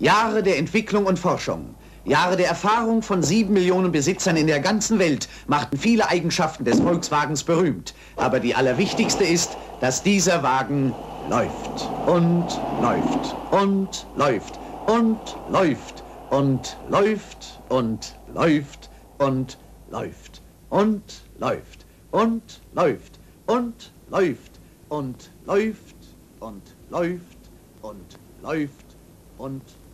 Jahre der Entwicklung und Forschung, Jahre der Erfahrung von sieben Millionen Besitzern in der ganzen Welt machten viele Eigenschaften des Volkswagens berühmt. Aber die allerwichtigste ist, dass dieser Wagen läuft und läuft und läuft und läuft und läuft und läuft und läuft und läuft und läuft und läuft und läuft und läuft und läuft und läuft